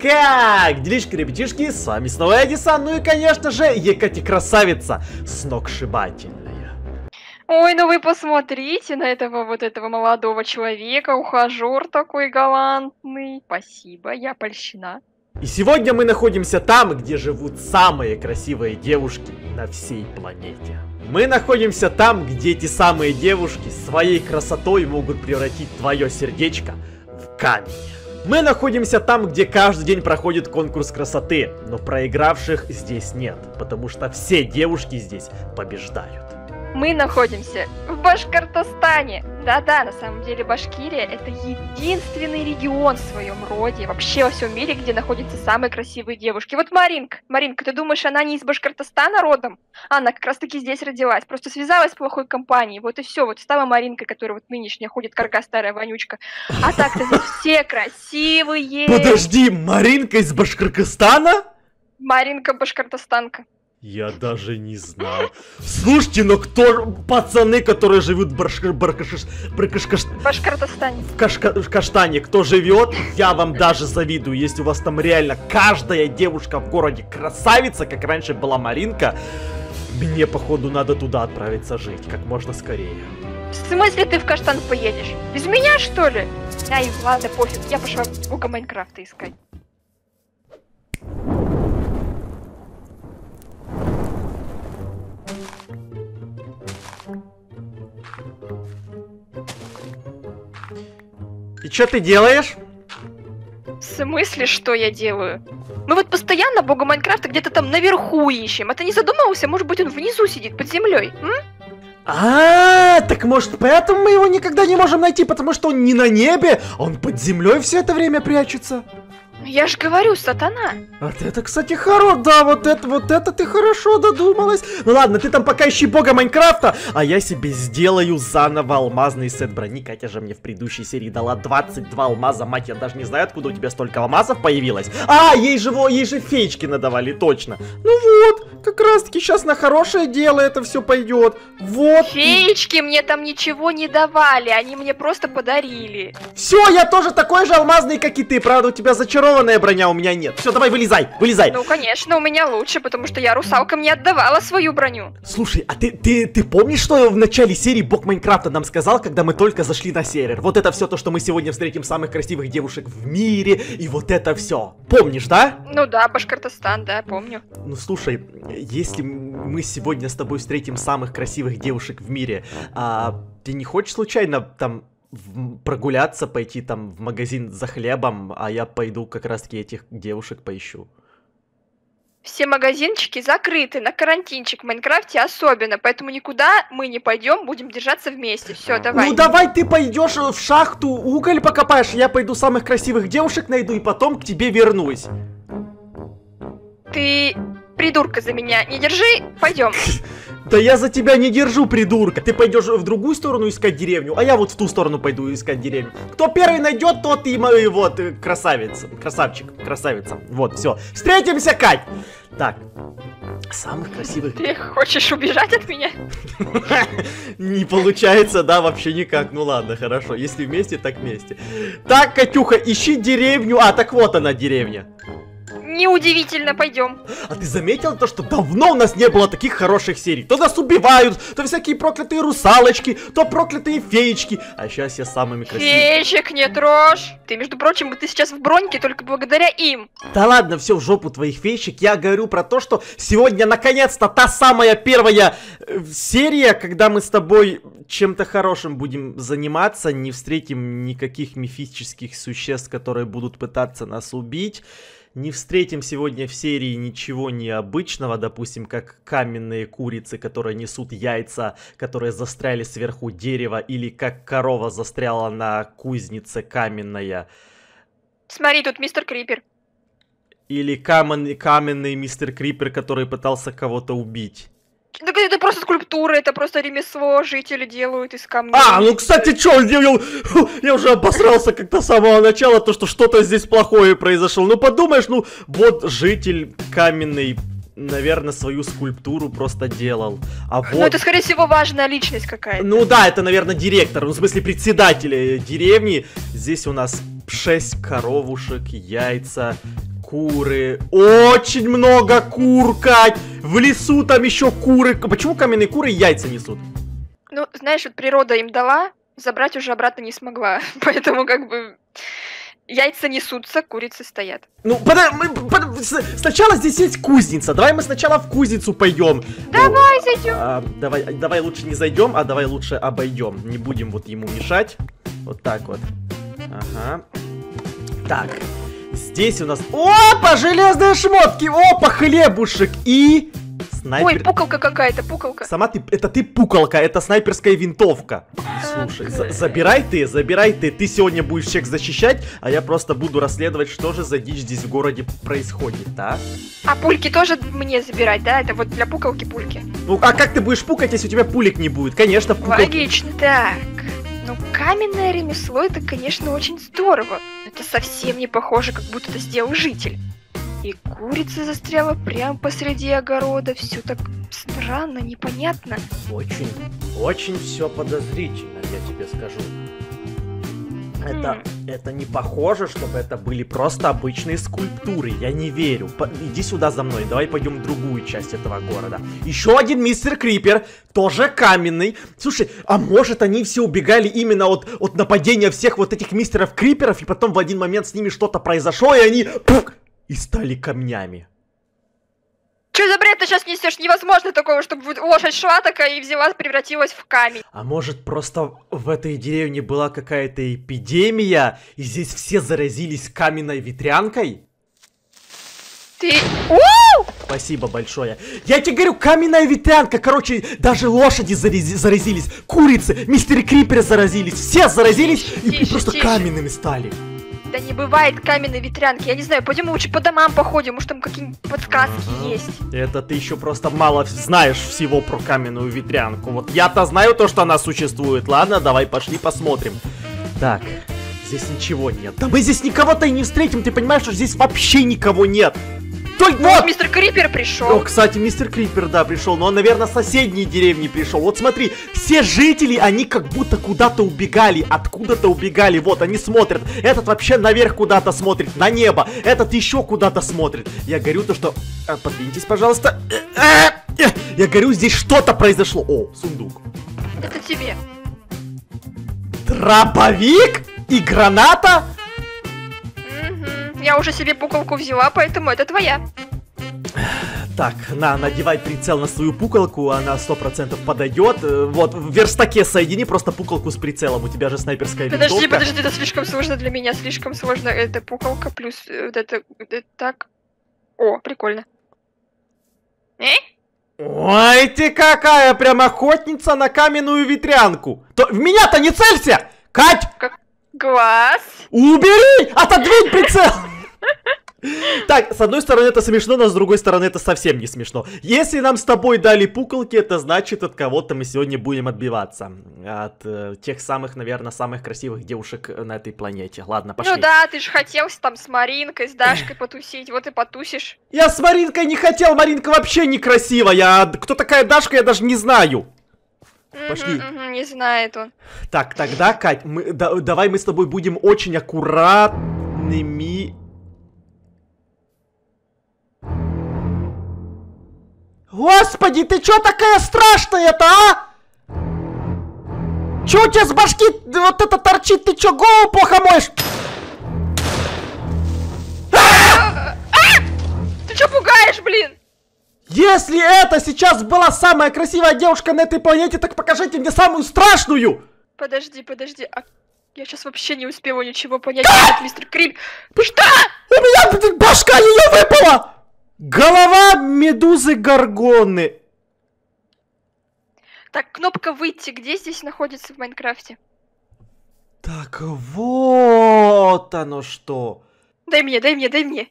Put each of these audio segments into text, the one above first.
Как? Делишки, ребятишки, с вами снова Эдисон, ну и, конечно же, Екати Красавица, сногсшибательная. Ой, ну вы посмотрите на этого вот этого молодого человека, ухажер такой галантный. Спасибо, я польщена. И сегодня мы находимся там, где живут самые красивые девушки на всей планете. Мы находимся там, где эти самые девушки своей красотой могут превратить твое сердечко в камень. Мы находимся там, где каждый день проходит конкурс красоты, но проигравших здесь нет, потому что все девушки здесь побеждают. Мы находимся в Башкортостане. Да-да, на самом деле Башкирия это единственный регион в своем роде, вообще во всем мире, где находятся самые красивые девушки. Вот Маринка. Маринка, ты думаешь, она не из Башкортостана родом? Она как раз таки здесь родилась, просто связалась с плохой компанией. Вот и все, вот стала Маринкой, которая вот нынешняя ходит, карга старая вонючка. А так-то здесь все красивые. Подожди, Маринка из Башкортостана? Маринка Башкортостанка. Я даже не знаю. Слушайте, но кто пацаны, которые живут в Баркаш, Башкортостане. в, Кашка, в Каштане, кто живет, я вам даже завидую. Если у вас там реально каждая девушка в городе красавица, как раньше была Маринка, мне, походу, надо туда отправиться жить, как можно скорее. В смысле ты в Каштан поедешь? Без меня, что ли? Ай, ладно, пофиг, я пошла бога Майнкрафта искать. И что ты делаешь? В смысле, что я делаю? Мы вот постоянно бога Майнкрафта где-то там наверху ищем. А ты не задумывался? Может быть, он внизу сидит, под землей? М? А, так может поэтому мы его никогда не можем найти, потому что он не на небе, он под землей все это время прячется. Я ж говорю, сатана. Вот это, кстати, хоро, да, вот это, вот это ты хорошо додумалась. Ну ладно, ты там пока ищи бога Майнкрафта, а я себе сделаю заново алмазный сет брони. Катя же мне в предыдущей серии дала 22 алмаза, мать, я даже не знаю, откуда у тебя столько алмазов появилось. А, ей же, ей же феечки надавали, точно. Ну вот, как раз таки сейчас на хорошее дело это все пойдет. Вот. Феечки мне там ничего не давали, они мне просто подарили. Все, я тоже такой же алмазный, как и ты, правда, у тебя зачарованная броня, у меня нет. Все, давай, вылезай, вылезай. Ну, конечно, у меня лучше, потому что я русалкам не отдавала свою броню. Слушай, а ты, ты, ты помнишь, что в начале серии Бог Майнкрафта нам сказал, когда мы только зашли на сервер? Вот это все то, что мы сегодня встретим самых красивых девушек в мире, и вот это все. Помнишь, да? Ну да, Башкортостан, да, помню. Ну слушай, если мы сегодня с тобой встретим самых красивых девушек в мире, а ты не хочешь случайно там прогуляться, пойти там в магазин за хлебом, а я пойду как раз таки этих девушек поищу? Все магазинчики закрыты на карантинчик в Майнкрафте особенно, поэтому никуда мы не пойдем, будем держаться вместе. Все, давай. Ну давай ты пойдешь в шахту, уголь покопаешь, я пойду самых красивых девушек найду и потом к тебе вернусь. Ты придурка за меня не держи, пойдем. Да я за тебя не держу, придурка. Ты пойдешь в другую сторону искать деревню, а я вот в ту сторону пойду искать деревню. Кто первый найдет, тот и мой вот э, красавец, красавчик, красавица. Вот, все. Встретимся, Кать. Так, самых красивых. Ты хочешь убежать от меня? Не получается, да, вообще никак. Ну ладно, хорошо. Если вместе, так вместе. Так, Катюха, ищи деревню. А, так вот она, деревня. Неудивительно, пойдем. А ты заметил то, что давно у нас не было таких хороших серий? То нас убивают, то всякие проклятые русалочки, то проклятые феечки. А сейчас я самыми красивыми. Феечек не трожь. Ты, между прочим, ты сейчас в броньке только благодаря им. Да ладно, все в жопу твоих феечек. Я говорю про то, что сегодня наконец-то та самая первая э, серия, когда мы с тобой чем-то хорошим будем заниматься, не встретим никаких мифических существ, которые будут пытаться нас убить. Не встретим сегодня в серии ничего необычного, допустим, как каменные курицы, которые несут яйца, которые застряли сверху дерева, или как корова застряла на кузнице каменная. Смотри, тут мистер Крипер. Или каменный, каменный мистер Крипер, который пытался кого-то убить. Так это просто скульптура, это просто ремесло, жители делают из камней. А, ну, кстати, чё, я, я- я уже обосрался как-то с самого начала, то, что что-то здесь плохое произошло. Ну, подумаешь, ну, вот житель каменный, наверное, свою скульптуру просто делал. А вот... Ну это, скорее всего, важная личность какая-то. Ну да, это, наверное, директор, ну, в смысле, председатель э, деревни. Здесь у нас 6 коровушек, яйца, Куры. Очень много кур, Кать. В лесу там еще куры. Почему каменные куры яйца несут? Ну, знаешь, вот природа им дала, забрать уже обратно не смогла. Поэтому как бы яйца несутся, курицы стоят. Ну, пода- мы- под- сначала здесь есть кузница. Давай мы сначала в кузницу пойдем. Давай зайдем. А, давай, давай лучше не зайдем, а давай лучше обойдем. Не будем вот ему мешать. Вот так вот. Ага. Так. Здесь у нас... Опа, железные шмотки! Опа, хлебушек! И... Снайпер... Ой, пукалка какая-то, пукалка. Сама ты, это ты пукалка, это снайперская винтовка. Слушай, за- забирай ты, забирай ты. Ты сегодня будешь всех защищать, а я просто буду расследовать, что же за дичь здесь в городе происходит, а? А пульки тоже мне забирать, да? Это вот для пукалки пульки. Ну, а как ты будешь пукать, если у тебя пулек не будет? Конечно, пукалки. Логично. Так. Каменное ремесло, это, конечно, очень здорово. Это совсем не похоже, как будто это сделал житель. И курица застряла прямо посреди огорода. Все так странно, непонятно. Очень, очень все подозрительно, я тебе скажу. Это, это не похоже, чтобы это были просто обычные скульптуры. Я не верю. По- иди сюда за мной. Давай пойдем в другую часть этого города. Еще один мистер Крипер, тоже каменный. Слушай, а может они все убегали именно от, от нападения всех вот этих мистеров Криперов, и потом в один момент с ними что-то произошло, и они пук, и стали камнями. Че за бред ты сейчас несешь? Невозможно такого, чтобы лошадь шла такая и взяла, превратилась в камень. А может просто в этой деревне была какая-то эпидемия, и здесь все заразились каменной ветрянкой? Ты... У! Спасибо большое. Я тебе говорю, каменная ветрянка, короче, даже лошади зарези- заразились, курицы, мистер Криперы заразились, все заразились и- и, Тише, просто тише. каменными стали. Да не бывает каменной ветрянки. Я не знаю, пойдем лучше по домам походим, может там какие-нибудь подсказки Ага. есть. Это ты еще просто мало знаешь всего про каменную ветрянку. Вот я-то знаю то, что она существует. Ладно, давай пошли посмотрим. Так, здесь ничего нет. Да мы здесь никого-то и не встретим, ты понимаешь, что здесь вообще никого нет. Только Вот вот! мистер Крипер О, пришел. кстати, мистер Крипер, да, пришел, но он, наверное, с соседней деревни пришел. Вот смотри, все жители, они как будто куда-то убегали, откуда-то убегали. Вот, они смотрят. Этот вообще наверх куда-то смотрит, на небо. Этот еще куда-то смотрит. Я говорю то, что... А, подвиньтесь, пожалуйста. Я говорю, здесь что-то произошло. О, сундук. Это тебе. Дробовик и граната? Я уже себе пукалку взяла, поэтому это твоя. Так, на, надевай прицел на свою пукалку, она сто процентов подойдет. Э, Вот, в верстаке соедини просто пукалку с прицелом, у тебя же снайперская винтовка. Подожди, подожди, это слишком сложно для меня, слишком сложно. Это пукалка плюс э, вот это, это так. О, прикольно. Э? Ой, ты какая прям охотница на каменную ветрянку. То, в меня-то не целься! Кать, Глаз. убери! Отодвинь прицел! Так, с одной стороны это смешно, но с другой стороны это совсем не смешно. Если нам с тобой дали пуколки, это значит от кого-то мы сегодня будем отбиваться. От э, тех самых, наверное, самых красивых девушек на этой планете. Ладно, пошли. Ну да, ты же хотел там с Маринкой, с Дашкой потусить, вот и потусишь. Я с Маринкой не хотел, Маринка вообще некрасивая. А Кто такая Дашка, я даже не знаю. Пошли. не знает он. Так, тогда, Кать, мы, да- давай мы с тобой будем очень аккуратными. Господи, ты чё такая страшная-то, а? Чё у тебя с башки вот это торчит? Ты чё, голову плохо моешь? Ты что пугаешь, блин? Если это сейчас была самая красивая девушка на этой планете, так покажите мне самую страшную! Подожди, подожди, а я сейчас вообще не успела ничего понять, этот мистер Крип. Что? У меня башка ее выпала! Голова медузы Горгоны. Так, кнопка выйти, где здесь находится в Майнкрафте? Так вот оно что. Дай мне, дай мне, дай мне.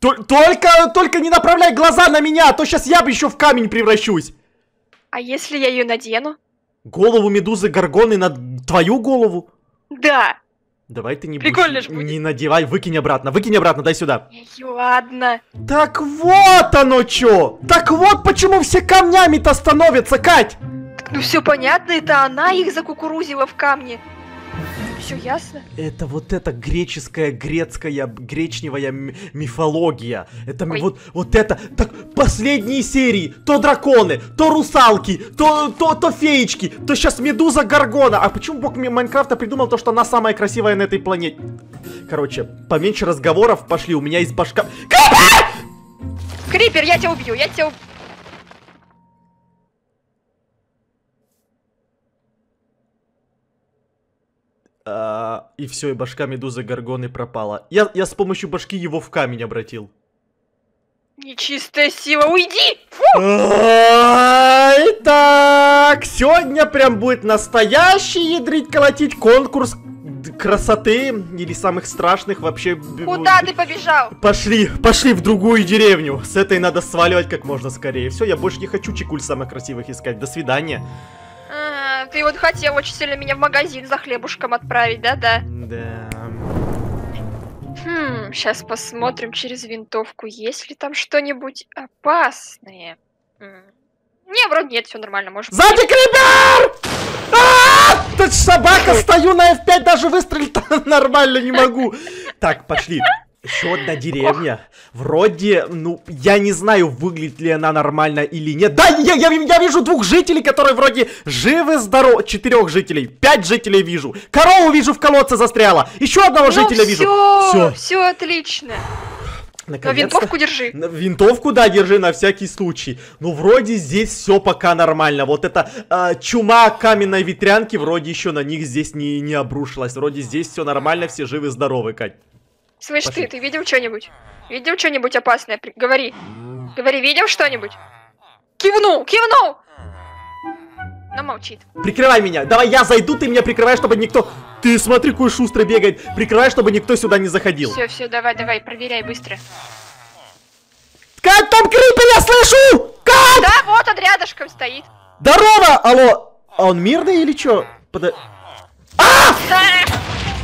Тол- Только, только не направляй глаза на меня, а то сейчас я бы еще в камень превращусь. А если я ее надену? Голову медузы Горгоны на твою голову? Да. Давай ты не Прикольно будешь- будет. Не надевай, выкинь обратно, выкинь обратно, дай сюда. Ладно. Так вот оно чё! Так вот почему все камнями-то становятся, Кать! Ну все понятно, это она их закукурузила в камне. Все ясно. Это вот эта греческая, грецкая, гречневая мифология. Это Ой. вот, вот это, так, последние серии, то драконы, то русалки, то, то, то феечки, то сейчас медуза Гаргона. А почему бог Майнкрафта придумал то, что она самая красивая на этой планете? Короче, поменьше разговоров, пошли, у меня есть башка... Крипер, я тебя убью, я тебя убью. А, и все, и башка медузы Гаргоны пропала. Я, я с помощью башки его в камень обратил. Нечистая сила, уйди! Так, сегодня прям будет настоящий ядрить колотить конкурс красоты или самых страшных вообще. Куда ты побежал? Пошли, пошли в другую деревню. С этой надо сваливать как можно скорее. Все, я больше не хочу чекуль самых красивых искать. До свидания. Ты вот хотел очень сильно меня в магазин за хлебушком отправить, да-да? Да. Хм, сейчас посмотрим через винтовку, есть ли там что-нибудь опасное. Не, вроде нет, все нормально, можем. Сзади крипер! Собака, стою на F5, даже выстрелить нормально не могу. Так, пошли. Еще одна деревня. Вроде, ну, я не знаю, выглядит ли она нормально или нет. Да, я, я, я вижу двух жителей, которые вроде живы, здоровы. Четырех жителей. Пять жителей вижу. Корову вижу в колодце застряла. Еще одного жителя вижу. Все, все отлично. Но винтовку держи. Винтовку, да, держи на всякий случай. Ну, вроде здесь все пока нормально. Вот эта а, чума каменной ветрянки вроде еще на них здесь не, не обрушилась. Вроде здесь все нормально, все живы-здоровы, Кать. Слышь, Пошли. ты, ты видел что-нибудь? Видел что-нибудь опасное? При- Говори. Говори, видел что-нибудь? Кивнул, кивнул! Но молчит. Прикрывай меня. Давай я зайду, ты меня прикрывай, чтобы никто... Ты смотри, какой шустрый бегает. Прикрывай, чтобы никто сюда не заходил. Все, все, давай, давай, проверяй быстро. Кать, там крипер, я слышу! Кать! Да, вот он рядышком стоит. Здорово! Алло! А он мирный или чё? Пода... А!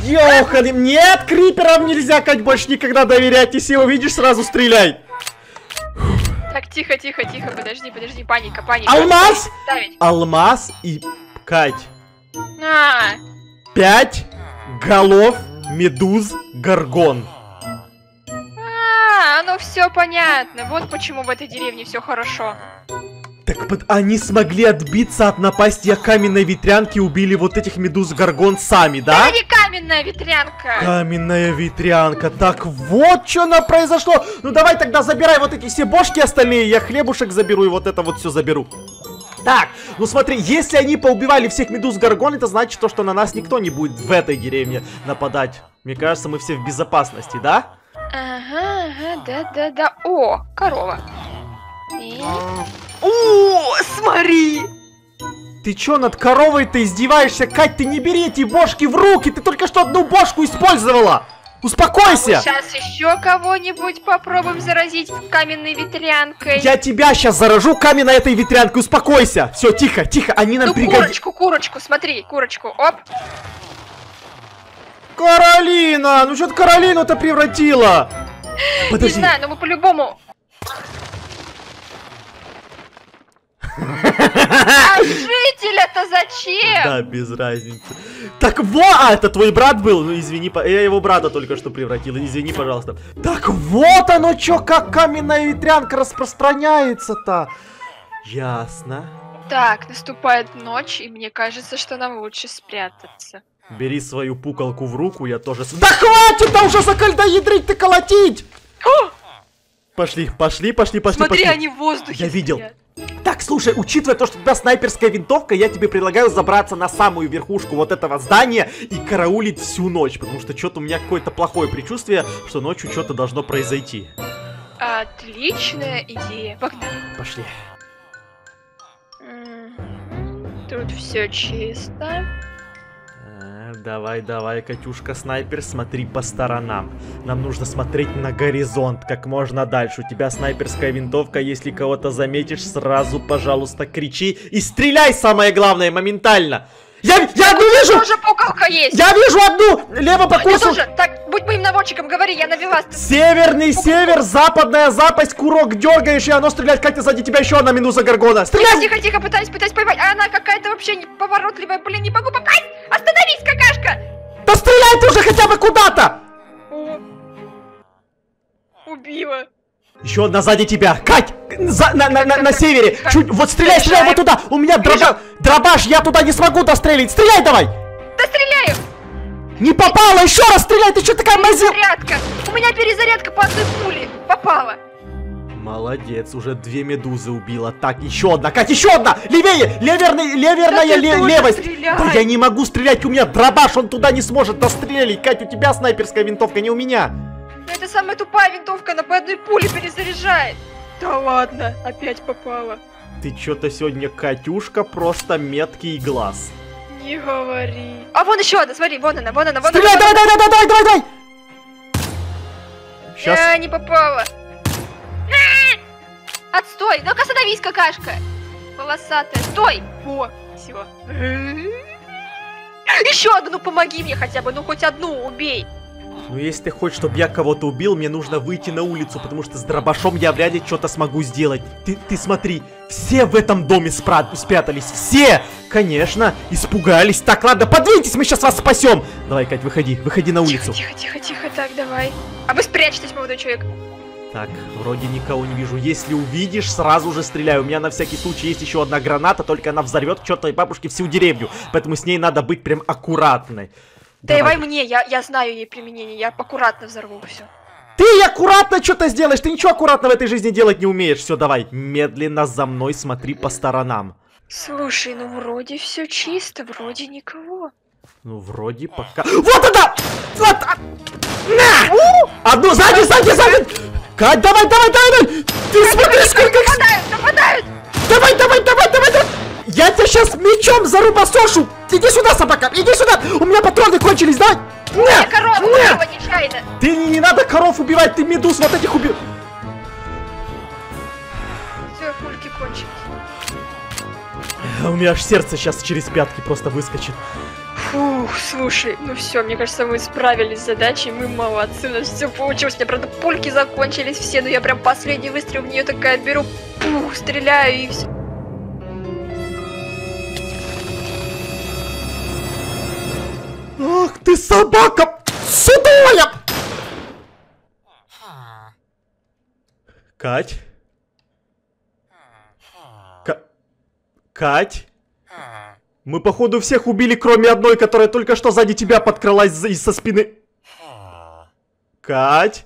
Ёхали, нет, криперам нельзя, Кать, больше никогда доверять. Если его видишь, сразу стреляй. Так, тихо, тихо, тихо, подожди, подожди, паника, паника. Алмаз! Алмаз и... Кать. А, Пять голов медуз Гаргон. а, ну все понятно. Вот почему в этой деревне все хорошо. Так под... они смогли отбиться от напасти каменной ветрянки и убили вот этих медуз Гаргон сами, да? Это не каменная ветрянка. Каменная ветрянка. Так вот что на произошло. Ну давай тогда забирай вот эти все бошки остальные. Я хлебушек заберу и вот это вот все заберу. Так, ну смотри, если они поубивали всех медуз Гаргон, это значит то, что на нас никто не будет в этой деревне нападать. Мне кажется, мы все в безопасности, да? Ага, ага, да-да-да. О, корова. И- О, смотри! Ты чё над коровой-то издеваешься? Кать, ты не бери эти бошки в руки! Ты только что одну бошку использовала! Успокойся! Сейчас еще кого-нибудь попробуем заразить каменной ветрянкой. Я тебя сейчас заражу каменной этой ветрянкой, успокойся! Все, тихо, тихо, они нам Ну, пригодятся. курочку, курочку, смотри, курочку. Оп. Каролина! Ну что ты Каролину-то превратила? Подожди. Не знаю, но мы по-любому... А жителя-то зачем? Да, без разницы. Так вот, а, это твой брат был? Ну, извини, я его брата только что превратил, извини, пожалуйста. Так вот оно чё, как каменная ветрянка распространяется-то. Ясно. Так, наступает ночь, и мне кажется, что нам лучше спрятаться. Бери свою пукалку в руку, я тоже... Да хватит там уже закольда ядрить ты колотить! Пошли, пошли, пошли, пошли, Смотри, пошли. они в воздухе Я видел. Так, слушай, учитывая то, что у тебя снайперская винтовка, я тебе предлагаю забраться на самую верхушку вот этого здания и караулить всю ночь, потому что что-то у меня какое-то плохое предчувствие, что ночью что-то должно произойти. Отличная идея. Погнали. Пошли. Тут все чисто. Давай, давай, Катюшка, снайпер, смотри по сторонам. Нам нужно смотреть на горизонт как можно дальше. У тебя снайперская винтовка, если кого-то заметишь, сразу, пожалуйста, кричи и стреляй, самое главное, моментально. Я, я одну вижу! Тоже пукалка есть. Я вижу одну! Лево по курсу! тоже. Так, будь моим наводчиком, говори, я навела. Северный север, западная запасть, курок дергаешь, и оно стреляет, Катя, сзади тебя еще одна минуса Гаргона. Тихо, Стреляй! тихо, тихо, пытаюсь, пытаюсь поймать. А она какая-то вообще неповоротливая. Блин, не могу попасть. Остановись, какашка. Да стреляй ты уже хотя бы куда-то! Убила. Еще одна сзади тебя. Кать! За- на, на, на, на севере! Чуть, вот стреляй, стреляй вот туда! У меня дроба, дробаш, я туда не смогу дострелить! Стреляй давай! Да стреляю! Не попала! Еще раз стреляй! Ты что такая мазил? Перезарядка! У меня перезарядка по одной пуле! Попала! Молодец, уже две медузы убила. Так, еще одна. Кать, еще одна! Левее! Леверный, леверная, Да ле- левость! стреляй! Да я не могу стрелять, у меня дробаш, он туда не сможет дострелить. Кать, у тебя снайперская винтовка, не у меня. Это самая тупая винтовка, она по одной пуле перезаряжает! Да ладно, опять попала. Ты что-то сегодня, Катюшка, просто меткий глаз. Не говори. А вон еще одна, смотри, вон она, вон она, вон Стреляй, она. давай, давай, давай, давай, давай, давай! Сейчас. А, не попала. А! Отстой! Ну-ка остановись, какашка! Волосатая, стой! Во, все. Еще одну, ну помоги мне хотя бы, ну хоть одну убей. Ну, если ты хочешь, чтобы я кого-то убил, мне нужно выйти на улицу, потому что с дробашом я вряд ли что-то смогу сделать. Ты, ты смотри, все в этом доме спра- спрятались, все! Конечно, испугались. Так, ладно, подвиньтесь, мы сейчас вас спасем. Давай, Кать, выходи, выходи на улицу. Тихо, тихо, тихо, тихо, так, давай. А вы спрячьтесь, молодой человек. Так, вроде никого не вижу. Если увидишь, сразу же стреляй. У меня на всякий случай есть еще одна граната, только она взорвет к чертовой бабушке всю деревню. Поэтому с ней надо быть прям аккуратной. Давай мне, я, я знаю ей применение, я аккуратно взорву все. Ты аккуратно что-то сделаешь, ты ничего аккуратно в этой жизни делать не умеешь. Все, давай, медленно за мной смотри по сторонам. Слушай, ну вроде все чисто, вроде никого. Ну, вроде пока... Вот это! Вот! а- На! Одну сзади, сзади, сзади! Кать, давай, давай, давай, давай! Ты смотри, сколько... Нападают, нападают! Давай, давай, давай, давай, давай! Я тебя сейчас мечом зарубасошу! Иди сюда, собака, иди сюда! У меня патроны кончились, корова, На! корова нечаянно. Ты не, не надо коров убивать, ты медуз вот этих убил! Все, пульки кончились. У меня аж сердце сейчас через пятки просто выскочит. Фух, слушай, ну все, мне кажется, мы справились с задачей, мы молодцы, у нас все получилось. У меня, правда, пульки закончились все, но я прям последний выстрел в нее такая беру, пух, стреляю и все. Ах ты собака! Сюда! Кать? Ка- Кать? Мы, походу, всех убили, кроме одной, которая только что сзади тебя подкралась за- из-со спины. Кать?